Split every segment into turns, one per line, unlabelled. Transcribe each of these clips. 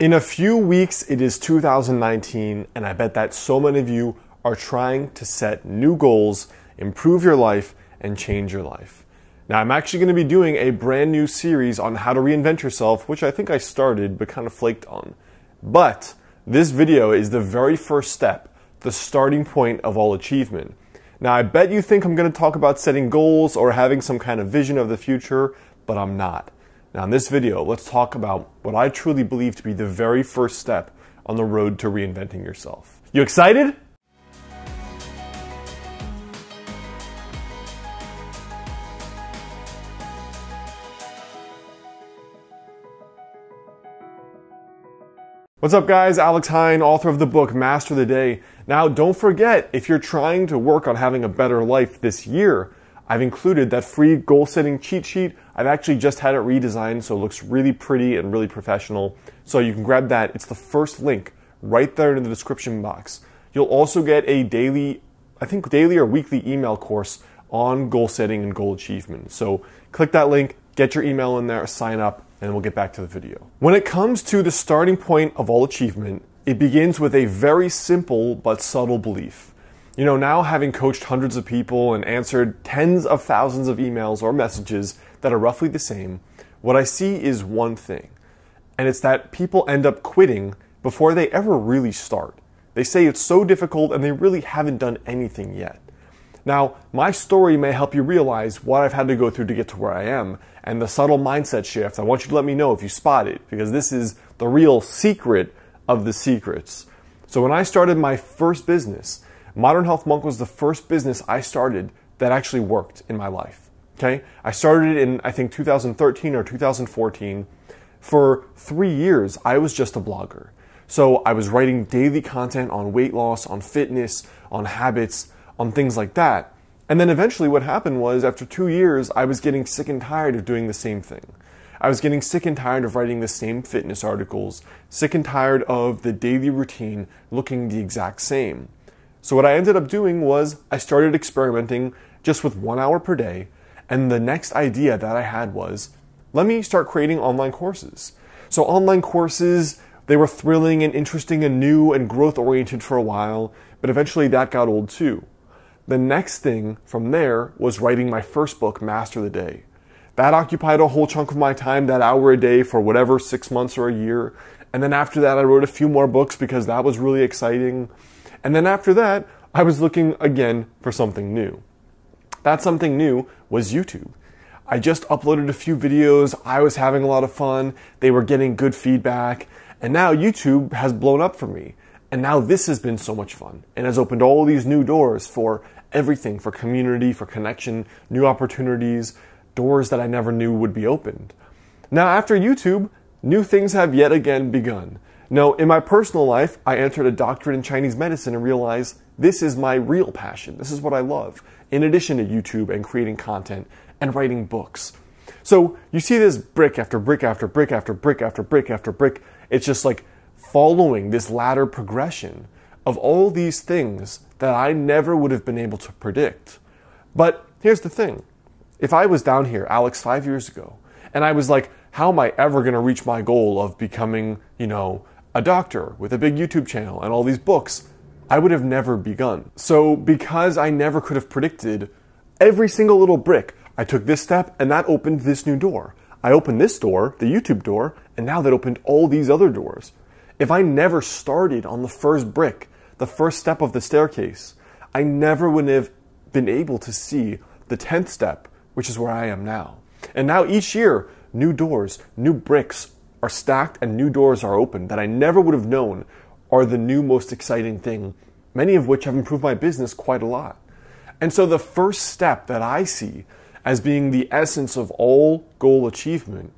In a few weeks, it is 2019, and I bet that so many of you are trying to set new goals, improve your life, and change your life. Now, I'm actually going to be doing a brand new series on how to reinvent yourself, which I think I started but kind of flaked on. But this video is the very first step, the starting point of all achievement. Now, I bet you think I'm going to talk about setting goals or having some kind of vision of the future, but I'm not. Now, in this video, let's talk about what I truly believe to be the very first step on the road to reinventing yourself. You excited? What's up, guys? Alex Heyne, author of the book Master the Day. Now, don't forget, if you're trying to work on having a better life this year, I've included that free goal setting cheat sheet. I've actually just had it redesigned so it looks really pretty and really professional. So you can grab that. It's the first link right there in the description box. You'll also get a daily, I think daily or weekly email course on goal setting and goal achievement. So click that link, get your email in there, sign up, and we'll get back to the video. When it comes to the starting point of all achievement, it begins with a very simple but subtle belief. You know, now having coached hundreds of people and answered tens of thousands of emails or messages that are roughly the same, what I see is one thing. And it's that people end up quitting before they ever really start. They say it's so difficult and they really haven't done anything yet. Now, my story may help you realize what I've had to go through to get to where I am and the subtle mindset shift. I want you to let me know if you spot it because this is the real secret of the secrets. So, when I started my first business, Modern Health Monk was the first business I started that actually worked in my life. Okay? I started it in, I think, 2013 or 2014. For three years, I was just a blogger. So I was writing daily content on weight loss, on fitness, on habits, on things like that. And then eventually, what happened was after two years, I was getting sick and tired of doing the same thing. I was getting sick and tired of writing the same fitness articles, sick and tired of the daily routine looking the exact same. So what I ended up doing was I started experimenting just with one hour per day. And the next idea that I had was let me start creating online courses. So online courses, they were thrilling and interesting and new and growth oriented for a while, but eventually that got old too. The next thing from there was writing my first book, Master the Day. That occupied a whole chunk of my time, that hour a day for whatever, six months or a year. And then after that, I wrote a few more books because that was really exciting. And then after that, I was looking again for something new. That something new was YouTube. I just uploaded a few videos, I was having a lot of fun, they were getting good feedback, and now YouTube has blown up for me. And now this has been so much fun and has opened all these new doors for everything for community, for connection, new opportunities, doors that I never knew would be opened. Now, after YouTube, new things have yet again begun. No, in my personal life, I entered a doctorate in Chinese medicine and realized this is my real passion. This is what I love, in addition to YouTube and creating content and writing books. So you see this brick after brick after brick after brick after brick after brick. It's just like following this ladder progression of all these things that I never would have been able to predict. But here's the thing if I was down here, Alex, five years ago, and I was like, how am I ever going to reach my goal of becoming, you know, a doctor with a big YouTube channel and all these books, I would have never begun. So, because I never could have predicted every single little brick, I took this step and that opened this new door. I opened this door, the YouTube door, and now that opened all these other doors. If I never started on the first brick, the first step of the staircase, I never would have been able to see the 10th step, which is where I am now. And now each year, new doors, new bricks are stacked and new doors are open that I never would have known are the new most exciting thing, many of which have improved my business quite a lot. And so the first step that I see as being the essence of all goal achievement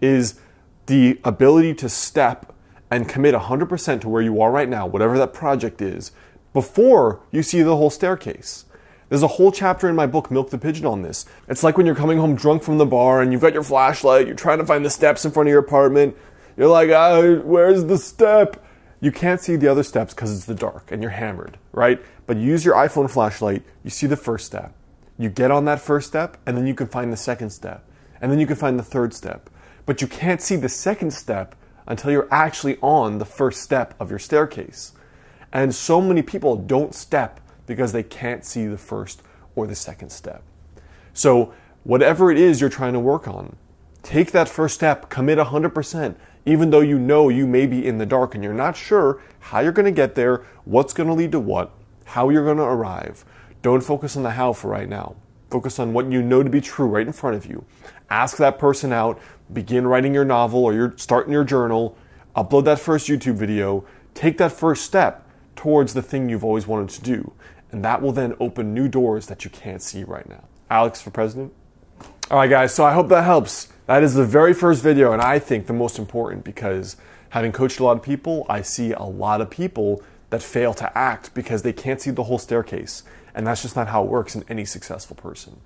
is the ability to step and commit 100% to where you are right now, whatever that project is, before you see the whole staircase. There's a whole chapter in my book, Milk the Pigeon, on this. It's like when you're coming home drunk from the bar and you've got your flashlight, you're trying to find the steps in front of your apartment. You're like, ah, where's the step? You can't see the other steps because it's the dark and you're hammered, right? But you use your iPhone flashlight, you see the first step. You get on that first step, and then you can find the second step. And then you can find the third step. But you can't see the second step until you're actually on the first step of your staircase. And so many people don't step because they can't see the first or the second step. So, whatever it is you're trying to work on, take that first step, commit 100%, even though you know you may be in the dark and you're not sure how you're going to get there, what's going to lead to what, how you're going to arrive. Don't focus on the how for right now. Focus on what you know to be true right in front of you. Ask that person out, begin writing your novel or you're starting your journal, upload that first YouTube video, take that first step towards the thing you've always wanted to do. And that will then open new doors that you can't see right now. Alex for president? All right, guys, so I hope that helps. That is the very first video, and I think the most important because having coached a lot of people, I see a lot of people that fail to act because they can't see the whole staircase. And that's just not how it works in any successful person.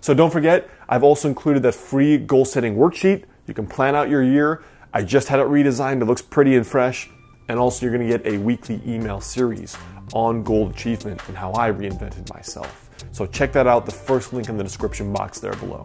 So don't forget, I've also included that free goal setting worksheet. You can plan out your year. I just had it redesigned. It looks pretty and fresh. And also, you're going to get a weekly email series on goal achievement and how I reinvented myself. So check that out, the first link in the description box there below.